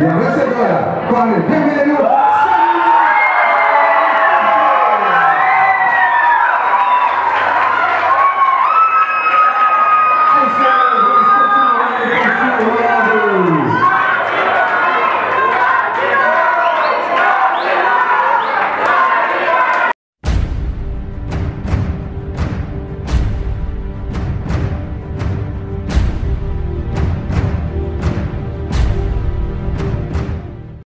e a vencedora com a